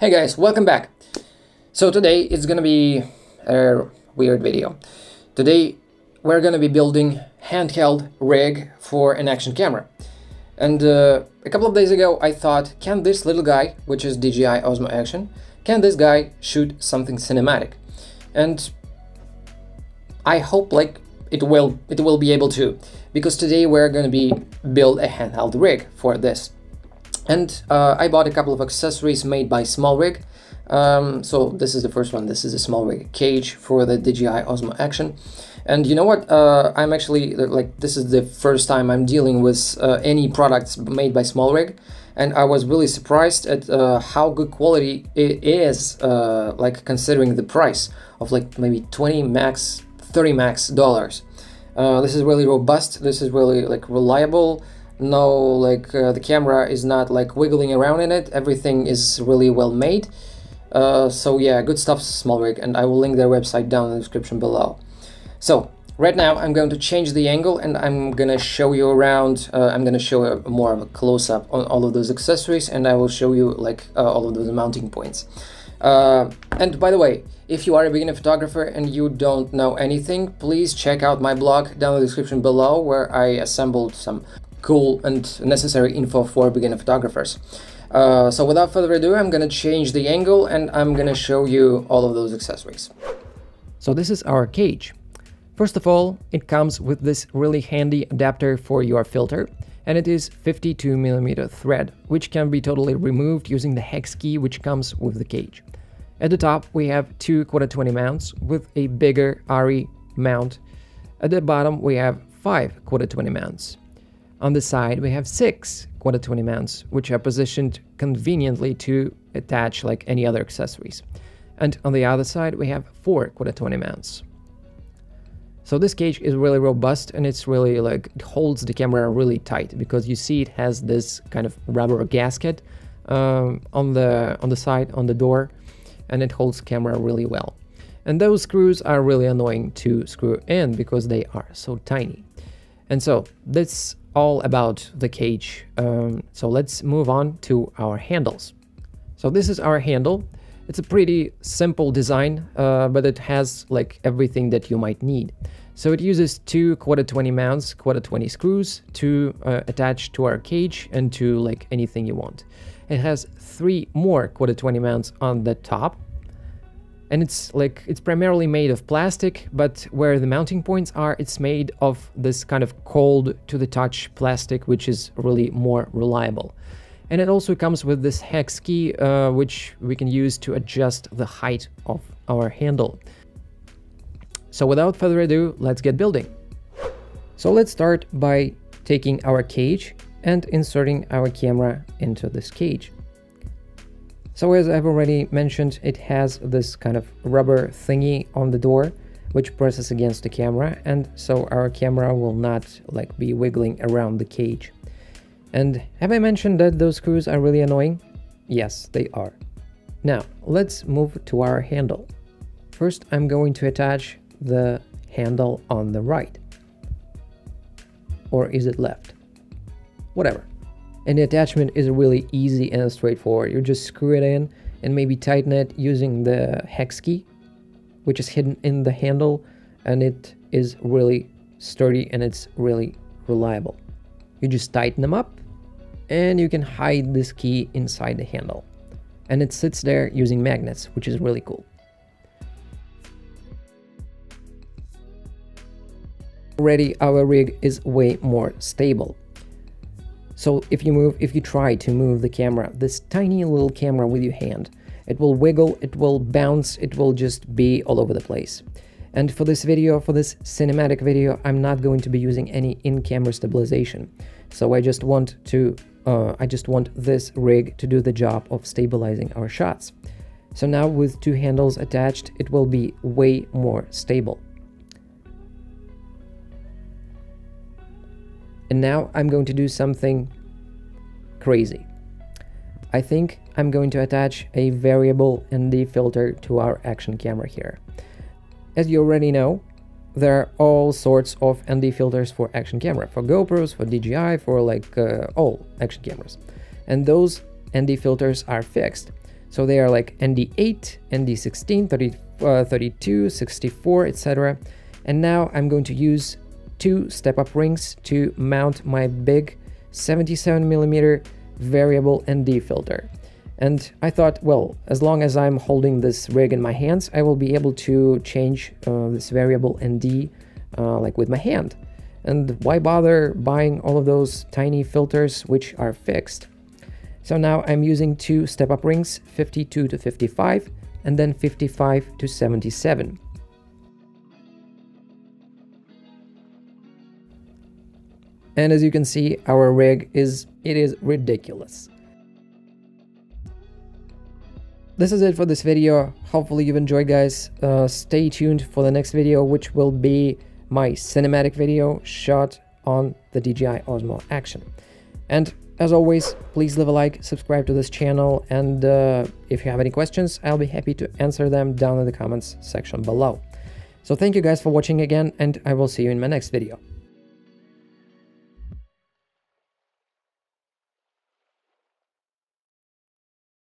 Hey guys, welcome back. So today it's gonna be a weird video. Today we're gonna be building handheld rig for an action camera. And uh, a couple of days ago I thought, can this little guy, which is DJI Osmo Action, can this guy shoot something cinematic? And I hope like it will it will be able to because today we're going to be build a handheld rig for this and uh, I bought a couple of accessories made by SmallRig um, so this is the first one this is a SmallRig cage for the DJI Osmo Action and you know what uh, I'm actually like this is the first time I'm dealing with uh, any products made by SmallRig, and I was really surprised at uh, how good quality it is uh, like considering the price of like maybe 20 max 30 max dollars. Uh, this is really robust. This is really like reliable. No, like uh, the camera is not like wiggling around in it. Everything is really well made. Uh, so yeah, good stuff, SmallRig, and I will link their website down in the description below. So right now I'm going to change the angle and I'm gonna show you around. Uh, I'm gonna show a, more of a close-up on all of those accessories, and I will show you like uh, all of those mounting points. Uh, and by the way, if you are a beginner photographer and you don't know anything, please check out my blog down in the description below where I assembled some cool and necessary info for beginner photographers. Uh, so without further ado, I'm gonna change the angle and I'm gonna show you all of those accessories. So this is our cage. First of all, it comes with this really handy adapter for your filter and it is 52 millimeter thread, which can be totally removed using the hex key which comes with the cage. At the top we have two quarter 20 mounts with a bigger ARRI mount. At the bottom we have five quarter 20 mounts. On the side we have six quarter 20 mounts, which are positioned conveniently to attach like any other accessories. And on the other side we have four quarter 20 mounts. So this cage is really robust and it's really like, it holds the camera really tight because you see it has this kind of rubber gasket um, on the on the side, on the door, and it holds camera really well. And those screws are really annoying to screw in because they are so tiny. And so that's all about the cage. Um, so let's move on to our handles. So this is our handle. It's a pretty simple design, uh, but it has like everything that you might need. So it uses two quarter 20 mounts, quarter 20 screws to uh, attach to our cage and to like anything you want. It has three more quarter 20 mounts on the top. And it's like, it's primarily made of plastic, but where the mounting points are, it's made of this kind of cold to the touch plastic, which is really more reliable. And it also comes with this hex key, uh, which we can use to adjust the height of our handle. So without further ado, let's get building. So let's start by taking our cage and inserting our camera into this cage. So as I've already mentioned, it has this kind of rubber thingy on the door which presses against the camera and so our camera will not like be wiggling around the cage. And have I mentioned that those screws are really annoying? Yes, they are. Now, let's move to our handle. First, I'm going to attach the handle on the right? Or is it left? Whatever. And the attachment is really easy and straightforward. You just screw it in and maybe tighten it using the hex key, which is hidden in the handle, and it is really sturdy and it's really reliable. You just tighten them up and you can hide this key inside the handle. And it sits there using magnets, which is really cool. already our rig is way more stable. So if you move, if you try to move the camera, this tiny little camera with your hand, it will wiggle, it will bounce, it will just be all over the place. And for this video, for this cinematic video, I'm not going to be using any in-camera stabilization. So I just want to, uh, I just want this rig to do the job of stabilizing our shots. So now with two handles attached, it will be way more stable. And now I'm going to do something crazy. I think I'm going to attach a variable ND filter to our action camera here. As you already know, there are all sorts of ND filters for action camera, for GoPros, for DJI, for like uh, all action cameras. And those ND filters are fixed. So they are like ND8, ND16, 30, uh, 32, 64, etc. And now I'm going to use two step-up rings to mount my big 77 millimeter variable ND filter. And I thought, well, as long as I'm holding this rig in my hands, I will be able to change uh, this variable ND uh, like with my hand. And why bother buying all of those tiny filters which are fixed? So now I'm using two step-up rings, 52 to 55, and then 55 to 77. And as you can see, our rig is, it is ridiculous. This is it for this video. Hopefully you've enjoyed guys. Uh, stay tuned for the next video, which will be my cinematic video shot on the DJI Osmo Action. And as always, please leave a like, subscribe to this channel, and uh, if you have any questions, I'll be happy to answer them down in the comments section below. So thank you guys for watching again, and I will see you in my next video.